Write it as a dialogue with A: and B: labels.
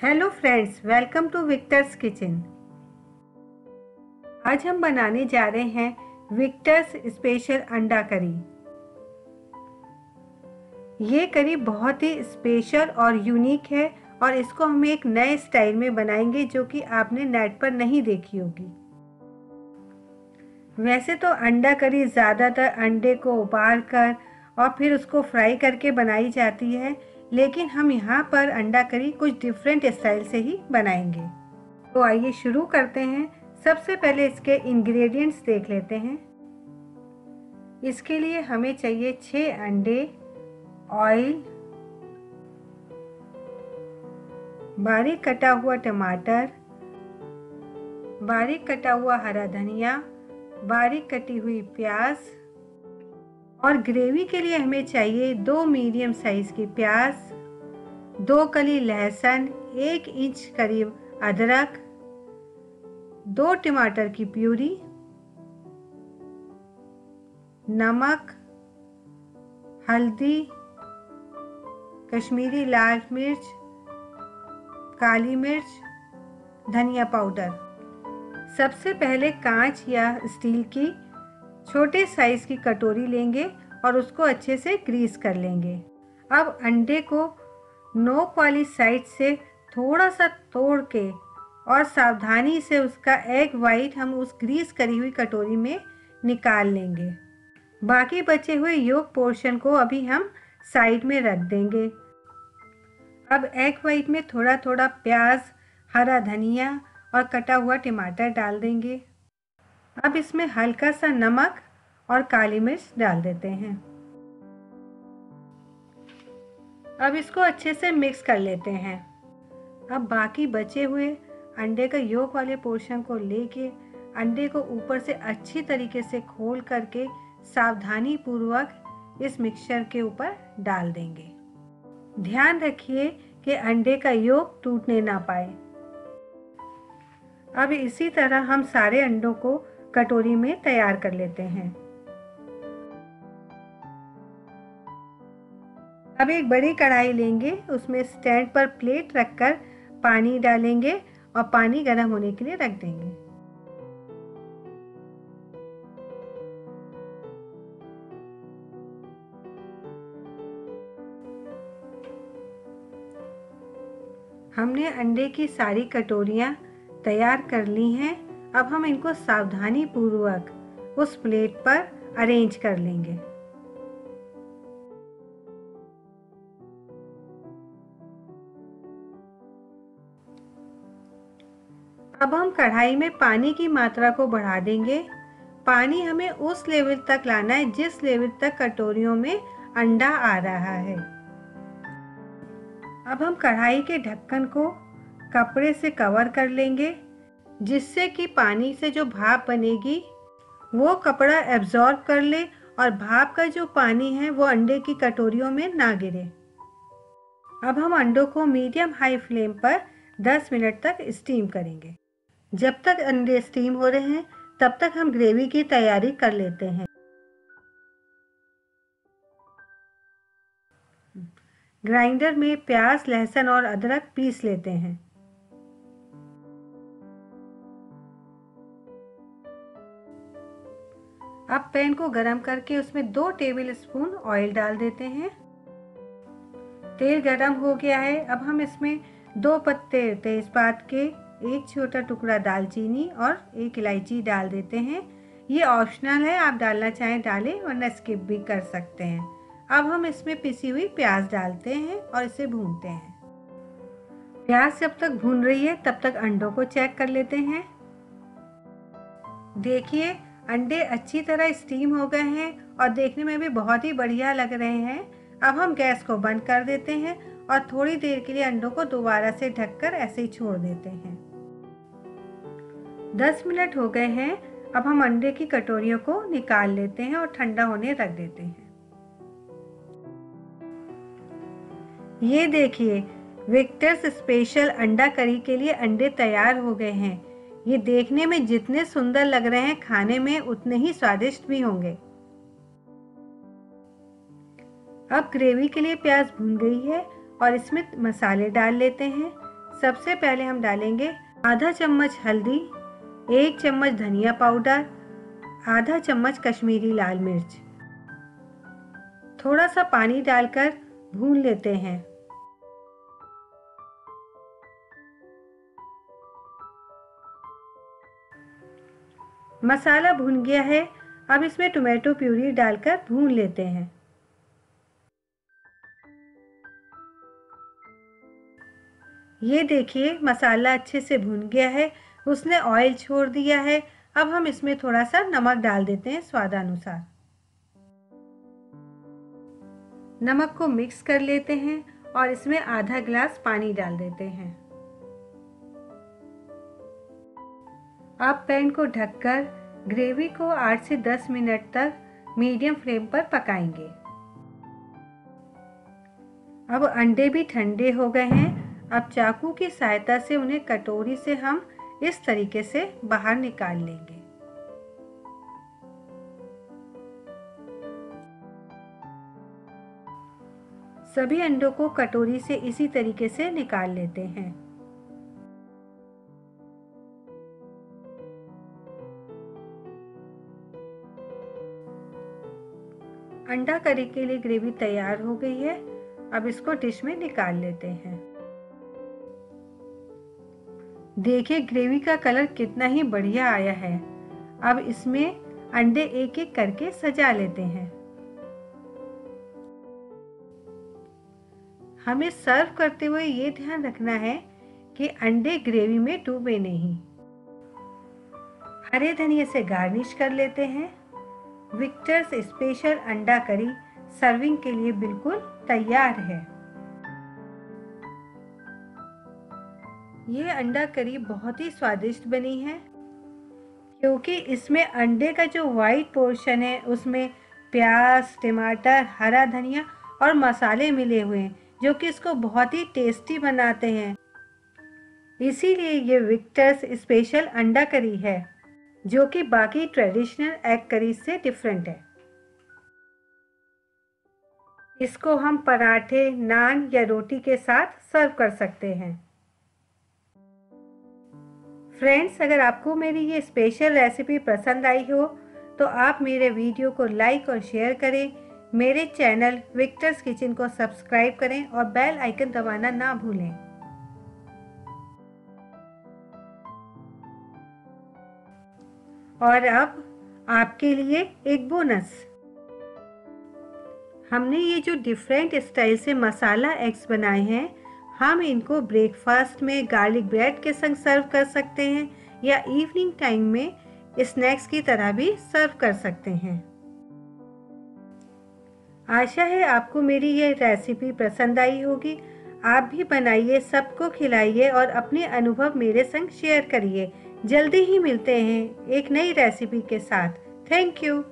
A: Hello friends welcome to Victor's kitchen आज हम बनाने जा रहे हैं विक्टर्स स्पेशल अंडा करी। ये करी बहुत ही स्पेशल और यूनिक है और इसको हम एक नए स्टाइल में बनाएँगे जो कि आपने नेट पर नहीं देखी होगी। वैसे तो अंडा करी ज़्यादातर अंडे को उबाल कर और फिर उसको फ्राई करके बनाई जाती है लेकिन हम यहाँ पर अंडा करी कुछ डिफरेंट स्टाइल से ही बनाएँगे। तो आइए शुरू करते हैं। सबसे पहले इसके इंग्रेडिएंट्स देख लेते हैं। इसके लिए हमें चाहिए छः अंडे ऑयल बारीक कटा हुआ टमाटर, बारीक कटा हुआ हरा धनिया, बारीक कटी हुई प्याज और ग्रेवी के लिए हमें चाहिए दो मीडियम साइज़ की प्याज, दो कली लहसुन, एक इंच करीब अदरक, दो टमाटर की प्यूरी, नमक, हल्दी, कश्मीरी लाल मिर्च, काली मिर्च, धनिया पाउडर। सबसे पहले कांच या स्टील की छोटे साइज़ की कटोरी लेंगे और उसको अच्छे से ग्रीस कर लेंगे। अब अंडे को नोक वाली साइड से थोड़ा सा तोड़ के और सावधानी से उसका एग वाइट हम उस ग्रीस करी हुई कटोरी में निकाल लेंगे। बाकी बचे हुए योग पोर्शन को अभी हम साइड में रख देंगे। अब एग वाइट में थोड़ा थोड़ा प्याज, हरा धनिया और कटा हुआ टमाटर डाल देंगे। अब इसमें हल्का सा नमक और काली मिर्च डाल देते हैं। अब इसको अच्छे से मिक्स कर लेते हैं। अब बाकी बचे हुए अंडे का योग वाले पोर्शन को लेके अंडे को ऊपर से अच्छी तरीके से खोल करके सावधानी पूर्वक इस मिक्सचर के ऊपर डाल देंगे। ध्यान रखिए कि अंडे का योग टूटने ना पाए। अब इसी तरह हम सारे अंडों को कटोरी में तैयार कर लेते हैं। अब एक बड़ी कढ़ाई लेंगे, उसमें स्टैंड पर प्लेट रखकर पानी डालेंगे और पानी गर्म होने के लिए रख देंगे। हमने अंडे की सारी कटोरियाँ तैयार कर ली हैं। अब हम इनको सावधानी पूर्वक उस प्लेट पर अरेंज कर लेंगे। अब हम कढ़ाई में पानी की मात्रा को बढ़ा देंगे। पानी हमें उस लेवल तक लाना है जिस लेवल तक कटोरियों में अंडा आ रहा है। अब हम कढ़ाई के ढक्कन को कपड़े से कवर कर लेंगे। जिससे कि पानी से जो भाप बनेगी, वो कपड़ा एब्जॉर्ब कर ले और भाप का जो पानी है, वो अंडे की कटोरियों में ना गिरे। अब हम अंडों को मीडियम हाई फ्लेम पर 10 मिनट तक स्टीम करेंगे। जब तक अंडे स्टीम हो रहे हैं, तब तक हम ग्रेवी की तैयारी कर लेते हैं। ग्राइंडर में प्याज, लहसुन और अदरक पीस लेते हैं। अब पैन को गरम करके उसमें दो टेबल स्पून ऑयल डाल देते हैं। तेल गरम हो गया है। अब हम इसमें दो पत्ते तेजपात के एक छोटा टुकड़ा दालचीनी और एक इलायची डाल देते हैं। ये ऑप्शनल है, आप डालना चाहें डालें वरना स्किप भी कर सकते हैं। अब हम इसमें पिसी हुई प्याज डालते हैं और इसे भूनते हैं। प्याज जब तक भून रही है, तब तक अंडों को चेक कर लेते हैं। देखिए अंडे अच्छी तरह स्टीम हो गए हैं और देखने में भी बहुत ही बढ़िया लग रहे हैं। अब हम गैस को बंद कर देते हैं और थोड़ी देर के लिए अंडों को दोबारा से ढककर ऐसे ही छोड़ देते हैं। 10 मिनट हो गए हैं, अब हम अंडे की कटोरियों को निकाल लेते हैं और ठंडा होने रख देते हैं। ये देखिए विक्टर्स स्पेशल अंडा करी के लिए अंडे तैयार हो गए हैं। ये देखने में जितने सुंदर लग रहे हैं खाने में, उतने ही स्वादिष्ट भी होंगे। अब ग्रेवी के लिए प्याज भून गई है और इसमें मसाले डाल लेते हैं। सबसे पहले हम डालेंगे आधा चम्मच हल्दी, एक चम्मच धनिया पाउडर, आधा चम्मच कश्मीरी लाल मिर्च। थोड़ा सा पानी डालकर भून लेते हैं। मसाला भून गया है। अब इसमें टोमेटो प्यूरी डालकर भून लेते हैं। ये देखिए, मसाला अच्छे से भून गया है। उसने ऑयल छोड़ दिया है। अब हम इसमें थोड़ा सा नमक डाल देते हैं स्वादानुसार। नमक को मिक्स कर लेते हैं और इसमें आधा ग्लास पानी डाल देते हैं। अब पैन को ढककर ग्रेवी को 8 से 10 मिनट तक मीडियम फ्लेम पर पकाएँगे। अब अंडे भी ठंडे हो गए हैं। अब चाकू की सहायता से उन्हें कटोरी से हम इस तरीके से बाहर निकाल लेंगे। सभी अंडों को कटोरी से इसी तरीके से निकाल लेते हैं। अंडा करी के लिए ग्रेवी तैयार हो गई है। अब इसको डिश में निकाल लेते हैं। देखिए, ग्रेवी का कलर कितना ही बढ़िया आया है। अब इसमें अंडे एक एक करके सजा लेते हैं। हमें सर्व करते हुए ये ध्यान रखना है कि अंडे ग्रेवी में डूबे नहीं। हरे धनिया से गार्निश कर लेते हैं। विक्टर्स स्पेशल अंडा करी सर्विंग के लिए बिल्कुल तैयार है। ये अंडा करी बहुत ही स्वादिष्ट बनी है, क्योंकि इसमें अंडे का जो वाइट पोर्शन है, उसमें प्याज, टमाटर, हरा धनिया और मसाले मिले हुए हैं, जो कि इसको बहुत ही टेस्टी बनाते हैं। इसीलिए ये विक्टर्स स्पेशल अंडा करी है। जो कि बाकी ट्रेडिशनल एग करी से डिफरेंट है। इसको हम पराठे, नान या रोटी के साथ सर्व कर सकते हैं। फ्रेंड्स अगर आपको मेरी ये स्पेशल रेसिपी पसंद आई हो तो आप मेरे वीडियो को लाइक और शेयर करें। मेरे चैनल विक्टर्स किचन को सब्सक्राइब करें और बेल आइकन दबाना ना भूलें। और अब आपके लिए एक बोनस हमने ये जो डिफरेंट स्टाइल से मसाला एग्स बनाए हैं, हम इनको ब्रेकफास्ट में गार्लिक ब्रेड के संग सर्व कर सकते हैं या इवनिंग टाइम में स्नैक्स की तरह भी सर्व कर सकते हैं। आशा है आपको मेरी ये रेसिपी पसंद आई होगी। आप भी बनाइए, सबको खिलाइए और अपने अनुभव मेरे संग शेयर करिए। जल्दी ही मिलते हैं एक नई रेसिपी के साथ। Thank you